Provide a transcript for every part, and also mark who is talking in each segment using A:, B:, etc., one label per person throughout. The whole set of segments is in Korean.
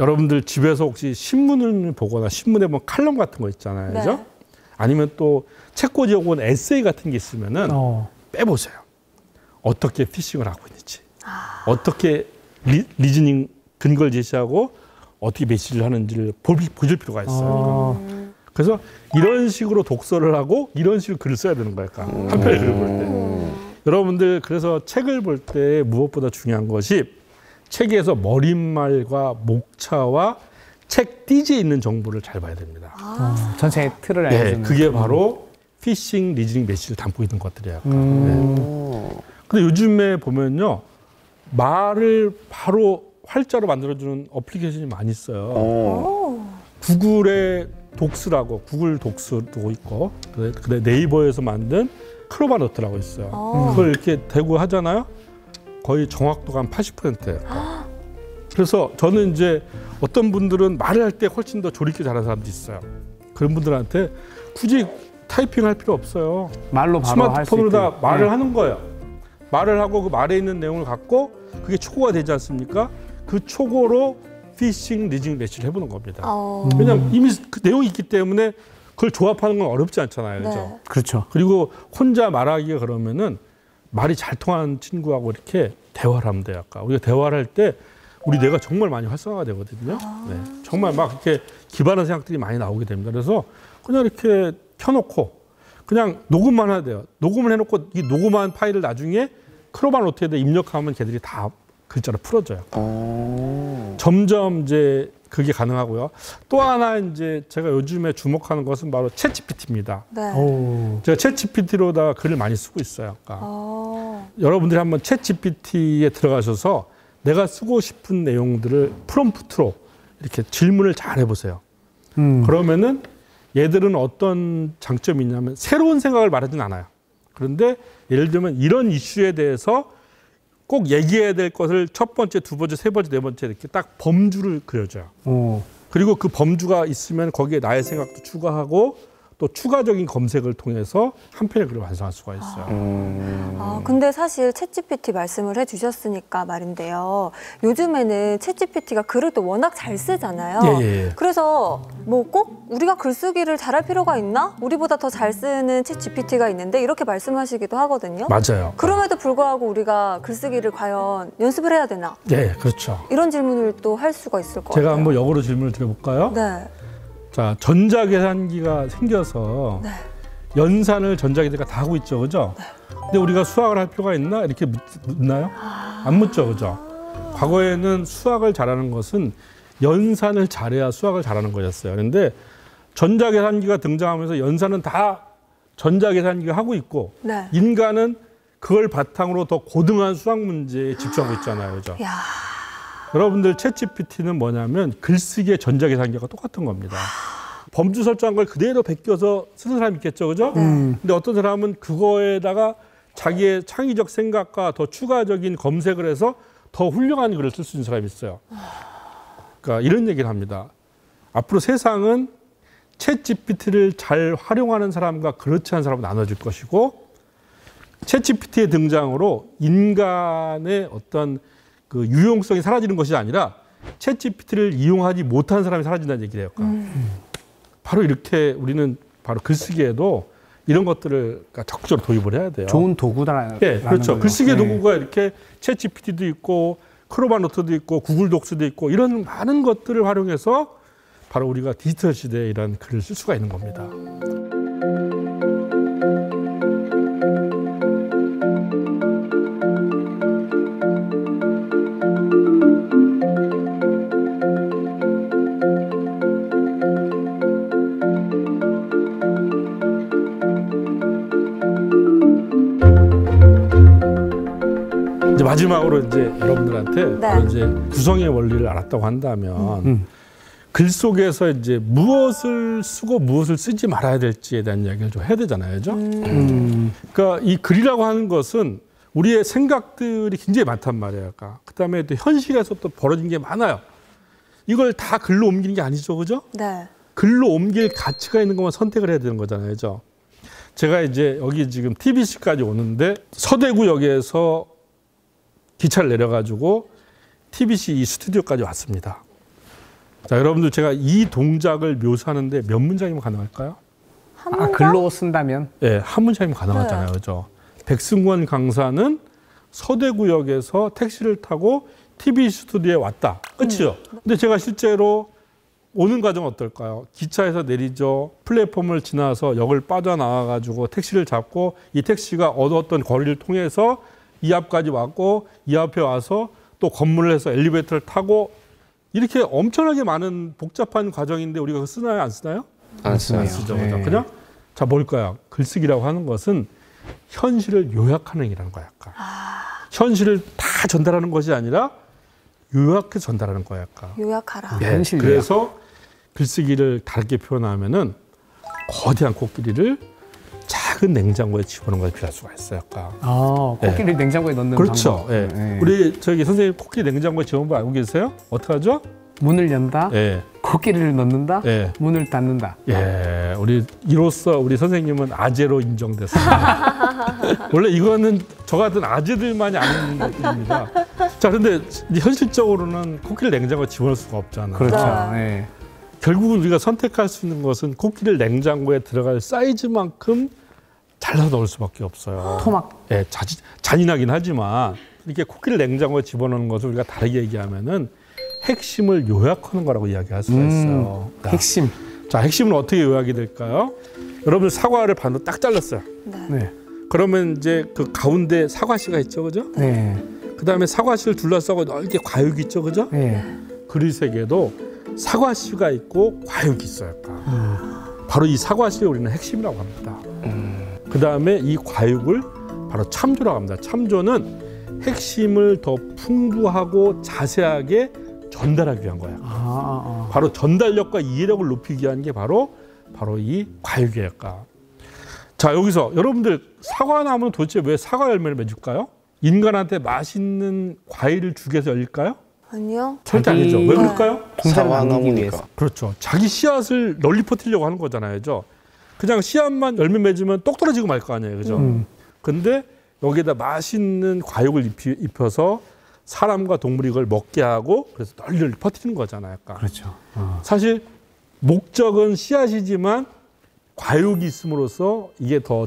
A: 여러분들 집에서 혹시 신문을 보거나 신문에 뭐 칼럼 같은 거 있잖아요. 네. 그죠? 아니면 또 책꽂이 혹은 에세이 같은 게 있으면은 어. 빼보세요. 어떻게 피싱을 하고 있는지, 아. 어떻게 리, 리즈닝 근거를 제시하고 어떻게 메시지를 하는지를 볼, 보실 필요가 있어요. 아. 그래서 이런 식으로 독서를 하고 이런 식으로 글을 써야 되는 거예요. 그러니까. 한 편의 음. 글을 볼 때. 음. 여러분들 그래서 책을 볼 때 무엇보다 중요한 것이 책에서 머릿말과 목차와 책 띠지에 있는 정보를 잘 봐야 됩니다. 아. 음, 전체 틀을 예, 알려주는. 네, 그게 바로 피싱 리즈닝 메시지를 담고 있는 것들이에요. 음. 네. 근데 요즘에 보면요. 말을 바로 활자로 만들어주는 어플리케이션이 많이 있어요. 어. 구글의 독스라고 구글 독스도 있고 그 네이버에서 만든 크로바노트라고 있어요. 어. 그걸 이렇게 대고 하잖아요. 거의 정확도가 한 80%예요. 그래서 저는 이제 어떤 분들은 말을 할 때 훨씬 더 조리 있게 잘하는 사람도 있어요. 그런 분들한테 굳이 타이핑할 필요 없어요. 말로 스마트폰으로 다 말을 네. 하는 거예요. 말을 하고 그 말에 있는 내용을 갖고 그게 초고가 되지 않습니까? 그 초고로 피싱, 리징, 매치를 해보는 겁니다. 어... 왜냐하면 이미 그 내용이 있기 때문에 그걸 조합하는 건 어렵지 않잖아요. 그렇죠? 네. 그렇죠. 그리고 혼자 말하기가 그러면은 말이 잘 통하는 친구하고 이렇게 대화를 하면 돼요. 아까 우리가 대화를 할 때 우리 뇌가 정말 많이 활성화가 되거든요. 아, 네. 정말 막 이렇게 기발한 생각들이 많이 나오게 됩니다. 그래서 그냥 이렇게 켜놓고 그냥 녹음만 해야 돼요. 녹음을 해놓고 이 녹음한 파일을 나중에 크로바 노트에다 입력하면 걔들이 다 글자로 풀어져요. 어. 점점 이제 그게 가능하고요. 또 하나 이제 제가 요즘에 주목하는 것은 바로 챗치피티입니다 네. 제가 챗치피티로다가 글을 많이 쓰고 있어요. 아까. 오. 어. 여러분들이 한번 채 GPT에 들어가셔서 내가 쓰고 싶은 내용들을 프롬프트로 이렇게 질문을 잘 해보세요. 음. 그러면은 얘들은 어떤 장점이 있냐면 새로운 생각을 말하진 않아요. 그런데 예를 들면 이런 이슈에 대해서 꼭 얘기해야 될 것을 첫 번째, 두 번째, 세 번째, 네 번째 이렇게 딱 범주를 그려줘요. 오. 어. 그리고 그 범주가 있으면 거기에 나의 생각도 추가하고 또 추가적인 검색을 통해서 한 편의 글을 완성할 수가 있어요. 아, 음. 아 근데 사실 챗GPT 말씀을 해주셨으니까 말인데요. 요즘에는 챗GPT가 글을 또 워낙 잘 쓰잖아요. 예, 예. 예. 그래서 뭐 꼭 우리가 글쓰기를 잘할 필요가 있나? 우리보다 더 잘 쓰는 챗GPT가 있는데 이렇게 말씀하시기도 하거든요. 맞아요. 그럼에도 불구하고 우리가 글쓰기를 과연 연습을 해야 되나? 예, 그렇죠. 이런 질문을 또 할 수가 있을 것 제가 같아요. 제가 한번 역으로 질문을 드려볼까요? 네. 자 전자계산기가 생겨서 네. 연산을 전자기기가 다 하고 있죠, 그죠? 네. 근데 우리가 수학을 할 필요가 있나 이렇게 묻, 나요안 아. 묻죠, 그죠? 과거에는 수학을 잘하는 것은 연산을 잘해야 수학을 잘하는 거였어요. 그런데 전자계산기가 등장하면서 연산은 다 전자계산기가 하고 있고 네. 인간은 그걸 바탕으로 더 고등한 수학 문제에 집중하고 있잖아요, 그죠? 야... 여러분들 챗GPT는 뭐냐면 글쓰기의 전자의 단계가 똑같은 겁니다. 범주 설정한 걸 그대로 베껴서 쓰는 사람 있겠죠, 그죠? 네. 음. 근데 어떤 사람은 그거에다가 자기의 창의적 생각과 더 추가적인 검색을 해서 더 훌륭한 글을 쓸 수 있는 사람이 있어요. 그러니까 이런 얘기를 합니다. 앞으로 세상은 챗 GPT를 잘 활용하는 사람과 그렇지 않은 사람을 나눠줄 것이고 챗 GPT의 등장으로 인간의 어떤 그 유용성이 사라지는 것이 아니라 챗GPT를 이용하지 못한 사람이 사라진다는 얘기래요. 그러니까 음. 바로 이렇게 우리는 바로 글쓰기에도 이런 것들을 그러 그러니까 적극적으로 도입을 해야 돼요. 좋은 도구다. 예, 그렇죠. 네, 그렇죠. 거예 글쓰기 네. 도구가 이렇게 챗GPT도 있고 크로마노트도 있고 구글 독스도 있고 이런 많은 것들을 활용해서 바로 우리가 디지털 시대에 이런 글을 쓸 수가 있는 겁니다. 앞으로 이제 여러분들한테 네. 바로 이제 구성의 원리를 알았다고 한다면 음. 글 속에서 이제 무엇을 쓰고 무엇을 쓰지 말아야 될지에 대한 이야기를 좀 해야 되잖아요, 그죠? 음. 음. 그러니까 이 글이라고 하는 것은 우리의 생각들이 굉장히 많단 말이에요. 그 그다음에 또 현실에서 또 벌어진 게 많아요. 이걸 다 글로 옮기는 게 아니죠, 그죠? 네. 글로 옮길 가치가 있는 것만 선택을 해야 되는 거잖아요, 그죠? 제가 이제 여기 지금 TBC까지 오는데 서대구역에서 기차를 내려가지고 TBC 이 스튜디오까지 왔습니다. 자, 여러분들 제가 이 동작을 묘사하는데 몇 문장이면 가능할까요? 한 아, 문장? 아, 글로 쓴다면? 예, 네, 한 문장이면 가능하잖아요. 네. 그죠? 백승권 강사는 서대구역에서 택시를 타고 TV 스튜디오에 왔다. 끝이죠? 음. 근데 제가 실제로 오는 과정 어떨까요? 기차에서 내리죠. 플랫폼을 지나서 역을 빠져나와가지고 택시를 잡고 이 택시가 얻었던 거리를 통해서 이 앞까지 왔고 이 앞에 와서 또 건물을 해서 엘리베이터를 타고 이렇게 엄청나게 많은 복잡한 과정인데 우리가 쓰나요 안 쓰나요?
B: 안 쓰나요? 안 쓰죠. 네. 그냥
A: 자 뭘까요? 글쓰기라고 하는 것은 현실을 요약하는 일이라는 거야. 아 현실을 다 전달하는 것이 아니라 요약해 전달하는 거야. 요약하라. 네. 현실 그래서 글쓰기를 다르게 표현하면은 거대한 코끼리를 그 냉장고에 집어넣는 걸 필요할 수가 있어요. 아까. 아, 코끼리 네. 냉장고에 넣는 그렇죠. 방법. 예. 네. 우리 저기 선생님 코끼리 냉장고에 집어넣은 거 알고 계세요? 어떻게 하죠? 문을 연다. 예. 코끼리를 넣는다. 예. 문을 닫는다. 예. 우리 이로써 우리 선생님은 아재로 인정됐습니다. 원래 이거는 저 같은 아재들만이 아는 겁니다. 자, 근데 현실적으로는 코끼리 냉장고에 집어넣을 수가 없잖아요. 그렇죠. 아. 네. 결국 우리가 선택할 수 있는 것은 코끼리 냉장고에 들어갈 사이즈만큼 잘라서 넣을 수밖에 없어요. 토막. 예, 자, 잔인하긴 하지만 이렇게 코끼리 냉장고에 집어넣는 것을 우리가 다르게 얘기하면은 핵심을 요약하는 거라고 이야기할 수가 음, 있어요. 음, 핵심. 자, 핵심은 어떻게 요약이 될까요? 여러분 사과를 반으로 딱 잘랐어요. 네. 네. 그러면 이제 그 가운데 사과씨가 있죠, 그죠? 네. 네. 그 다음에 사과씨를 둘러싸고 넓게 과육이 있죠, 그죠? 네. 그릇에게도 사과씨가 있고 과육이 있어요. 음. 바로 이 사과씨를 우리는 핵심이라고 합니다. 음. 그 다음에 이 과육을 바로 참조라고 합니다. 참조는 핵심을 더 풍부하고 자세하게 전달하기 위한 거야. 아, 아, 아. 바로 전달력과 이해력을 높이기 위한 게 바로 바로 이 과육이니까. 자 여기서 여러분들 사과나무는 도대체 왜 사과 열매를 맺을까요? 인간한테 맛있는 과일을 주기 위해서 열릴까요? 아니요. 절대 아니죠. 왜 그럴까요? 사를 나기 위해 그렇죠. 자기 씨앗을 널리 퍼뜨리려고 하는 거잖아요. 그죠? 그냥 씨앗만 열매 맺으면 똑 떨어지고 말 거 아니에요. 그죠? 음. 근데 여기에다 맛있는 과육을 입혀, 서 사람과 동물이 이걸 먹게 하고 그래서 널널 퍼뜨리는 거잖아요. 약간. 그렇죠. 어. 사실 목적은 씨앗이지만 과육이 있음으로써 이게 더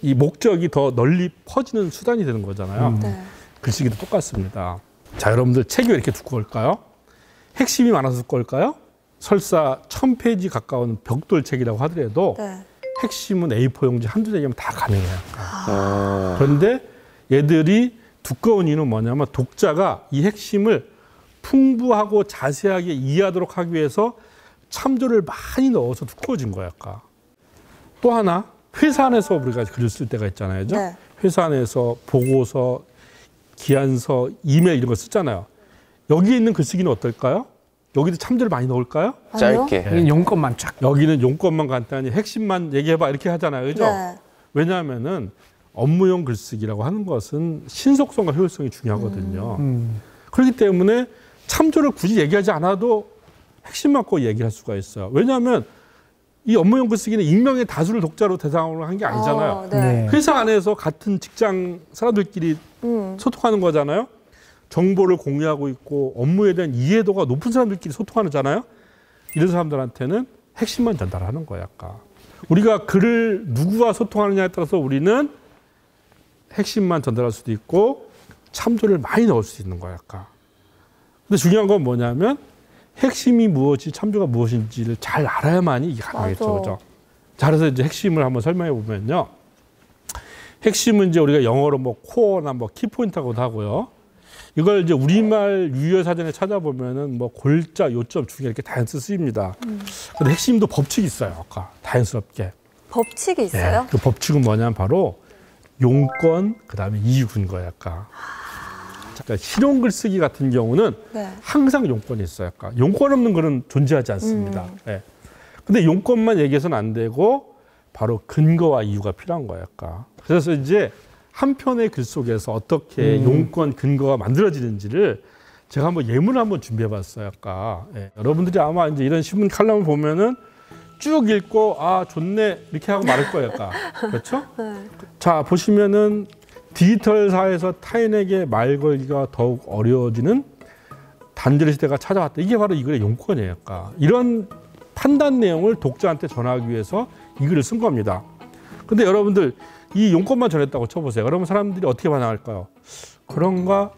A: 이 목적이 더 널리 퍼지는 수단이 되는 거잖아요. 음. 네. 글쓰기도 똑같습니다. 자, 여러분들 책이 왜 이렇게 두꺼울까요? 핵심이 많아서 두꺼울까요? 설사 천페이지 가까운 벽돌책이라고 하더라도 네. 핵심은 A4 용지 한두 장이면 다 가능해요. 아. 아. 그런데 얘들이 두꺼운 이유는 뭐냐면 독자가 이 핵심을 풍부하고 자세하게 이해하도록 하기 위해서 참조를 많이 넣어서 두꺼워진 거야, 아까. 또 하나, 회사 안에서 우리가 글을 쓸 때가 있잖아요. 네. 회사 안에서 보고서, 기한서, 이메일 이런 거 쓰잖아요. 여기에 있는 글쓰기는 어떨까요? 여기도 참조를 많이 넣을까요? 짧게. 여기 용건만 쫙. 여기는 용건만 간단히 핵심만 얘기해봐 이렇게 하잖아요, 그죠? 네. 왜냐하면은 업무용 글쓰기라고 하는 것은 신속성과 효율성이 중요하거든요. 음. 음. 그렇기 때문에 참조를 굳이 얘기하지 않아도 핵심만 꼭 얘기할 수가 있어요. 왜냐하면 이 업무용 글쓰기는 익명의 다수를 독자로 대상으로 한 게 아니잖아요. 어, 네. 회사 안에서 같은 직장 사람들끼리 음. 소통하는 거잖아요. 정보를 공유하고 있고 업무에 대한 이해도가 높은 사람들끼리 소통하잖아요. 이런 사람들한테는 핵심만 전달하는 거야, 아까. 우리가 글을 누구와 소통하느냐에 따라서 우리는 핵심만 전달할 수도 있고 참조를 많이 넣을 수 있는 거야, 아까. 근데 중요한 건 뭐냐면 핵심이 무엇이 참조가 무엇인지를 잘 알아야만이 가능하겠죠, 그죠? 자, 그래서 이제 핵심을 한번 설명해 보면요. 핵심은 이제 우리가 영어로 뭐 코어나 뭐 키포인트라고도 하고요. 이걸 이제 우리말 유효 사전에 찾아보면은 뭐 골자, 요점, 중에 이렇게 다양스 쓰입니다. 음. 근데 핵심도 법칙이 있어요. 아까 다연스럽게 법칙이 예, 있어요? 네, 그 법칙은 뭐냐면 바로 용건, 그다음에 이유 근거 약간. 그러니까 실용 글쓰기 같은 경우는 네. 항상 용건이 있어요. 아까. 용건 없는 거는 존재하지 않습니다. 음. 네. 근데 용건만 얘기해서는 안 되고 바로 근거와 이유가 필요한 거예요. 아까. 그래서 이제 한 편의 글 속에서 어떻게 음. 용건 근거가 만들어지는지를 제가 한번 예문을 한번 준비해봤어요 아까 예. 여러분들이 아마 이제 이런 신문 칼럼을 보면은 쭉 읽고 아 좋네 이렇게 하고 말할 거예요 아까 그렇죠? 네. 자 보시면은 디지털 사회에서 타인에게 말 걸기가 더욱 어려워지는 단절 시대가 찾아왔다 이게 바로 이 글의 용건이에요 아까 이런 판단 내용을 독자한테 전하기 위해서 이 글을 쓴 겁니다 근데 여러분들 이 용건만 전했다고 쳐보세요. 그러면 사람들이 어떻게 반응할까요? 그런가?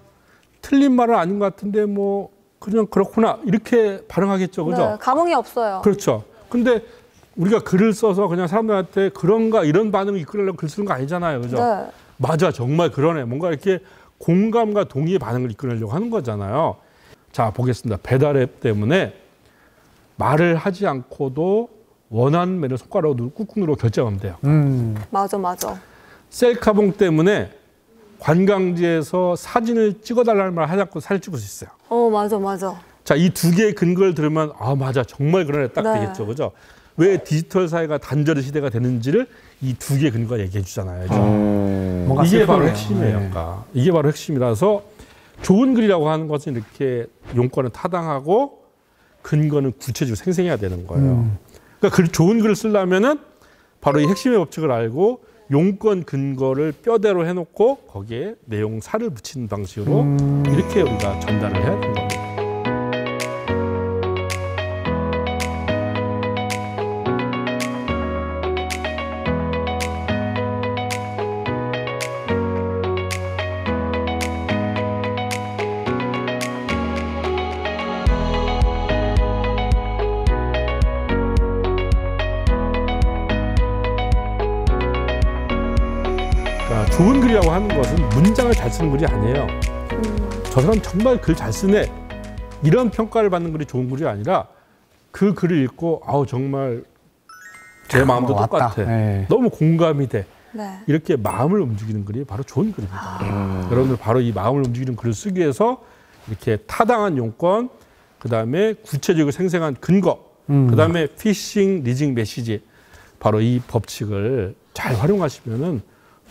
A: 틀린 말은 아닌 것 같은데 뭐 그냥 그렇구나 이렇게 반응하겠죠, 그죠? 네, 감흥이 없어요. 그렇죠. 근데 우리가 글을 써서 그냥 사람들한테 그런가 이런 반응을 이끌려고 글 쓰는 거 아니잖아요, 그죠? 네. 맞아, 정말 그러네. 뭔가 이렇게 공감과 동의의 반응을 이끌려고 하는 거잖아요. 자, 보겠습니다. 배달 앱 때문에 말을 하지 않고도 원하는 메뉴 손가락으로 꾹꾹 눌러 결정하면 돼요. 음. 맞아, 맞아. 셀카봉 때문에 관광지에서 사진을 찍어달라는 말하지않고 사진 찍을 수 있어요. 어, 맞아, 맞아. 자, 이 두 개의 근거를 들으면 아, 맞아. 정말 그러네. 딱 네. 되겠죠. 그죠? 왜 디지털 사회가 단절의 시대가 되는지를 이 두 개의 근거가 얘기해 주잖아요. 음. 이게 바로 핵심이에요. 네. 그러니까. 이게 바로 핵심이라서 좋은 글이라고 하는 것은 이렇게 용건은 타당하고 근거는 구체적으로 생생해야 되는 거예요. 음. 그러니까 글, 좋은 글을 쓰려면은 바로 이 핵심의 법칙을 알고 용건 근거를 뼈대로 해놓고 거기에 내용 살을 붙이는 방식으로 음. 이렇게 우리가 전달을 해야 됩니다 좋은 글이라고 하는 것은 문장을 잘 쓰는 글이 아니에요. 음. 저 사람 정말 글 잘 쓰네. 이런 평가를 받는 글이 좋은 글이 아니라 그 글을 읽고 아우 정말 내 마음도 똑같아. 네. 너무 공감이 돼. 네. 이렇게 마음을 움직이는 글이 바로 좋은 글입니다. 아. 여러분들 바로 이 마음을 움직이는 글을 쓰기 위해서 이렇게 타당한 용건, 그 다음에 구체적이고 생생한 근거, 음. 그 다음에 피싱, 리징 메시지, 바로 이 법칙을 잘 활용하시면은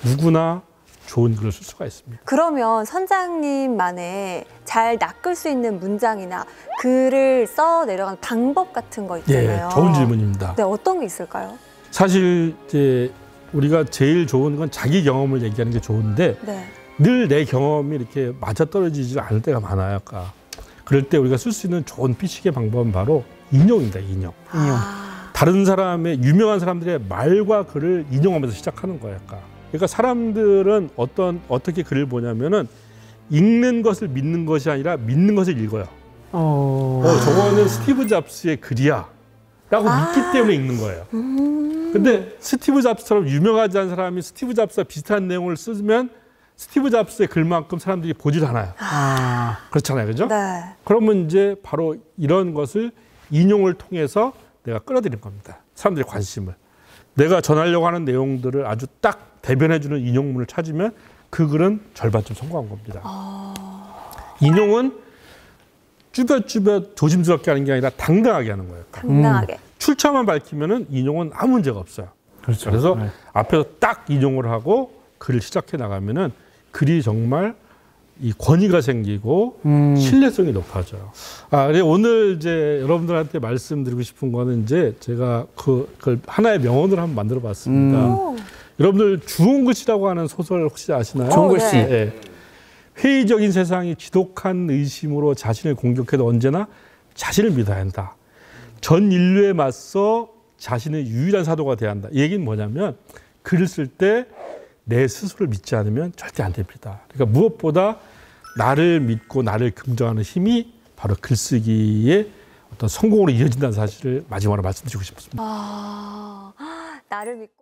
A: 누구나 좋은 글을 쓸 수가 있습니다. 그러면 선장님만의 잘 낚을 수 있는 문장이나 글을 써 내려간 방법 같은 거 예, 있잖아요. 예, 좋은 질문입니다. 네, 어떤 게 있을까요? 사실 이제 우리가 제일 좋은 건 자기 경험을 얘기하는 게 좋은데 네. 늘내 경험이 이렇게 맞아떨어지지 않을 때가 많아요. 아까. 그럴 때 우리가 쓸 수 있는 좋은 피식의 방법은 바로 인용입니다. 인용. 인용. 아. 다른 사람의 유명한 사람들의 말과 글을 인용하면서 시작하는 거예요. 아까. 그러니까 사람들은 어떤 어떻게 글을 보냐면은 읽는 것을 믿는 것이 아니라 믿는 것을 읽어요. 어, 어 저거는 스티브 잡스의 글이야. 라고 아 믿기 때문에 읽는 거예요. 음 근데 스티브 잡스처럼 유명하지 않은 사람이 스티브 잡스와 비슷한 내용을 쓰면 스티브 잡스의 글만큼 사람들이 보질 않아요. 아 그렇잖아요. 그죠? 네. 그러면 이제 바로 이런 것을 인용을 통해서 내가 끌어들인 겁니다. 사람들의 관심을. 내가 전하려고 하는 내용들을 아주 딱 대변해주는 인용문을 찾으면 그 글은 절반쯤 성공한 겁니다. 아... 인용은 쭈뼛쭈뼛 조심스럽게 하는 게 아니라 당당하게 하는 거예요. 당당하게. 음. 출처만 밝히면은 인용은 아무 문제가 없어요. 그렇죠. 그래서 네. 앞에서 딱 인용을 하고 글을 시작해 나가면은 글이 정말 이 권위가 생기고 음. 신뢰성이 높아져요. 아, 오늘 이제 여러분들한테 말씀드리고 싶은 거는 이제 제가 그, 걸 하나의 명언을 한번 만들어 봤습니다. 음. 여러분들 주홍 글씨라고 하는 소설 혹시 아시나요? 주홍 글씨. 네. 네. 회의적인 세상이 지독한 의심으로 자신을 공격해도 언제나 자신을 믿어야 한다. 전 인류에 맞서 자신의 유일한 사도가 돼야 한다. 이 얘기는 뭐냐면 글을 쓸 때 내 스스로를 믿지 않으면 절대 안 됩니다. 그러니까 무엇보다 나를 믿고 나를 긍정하는 힘이 바로 글쓰기의 어떤 성공으로 이어진다는 사실을 마지막으로 말씀드리고 싶습니다. 아, 나를 믿고.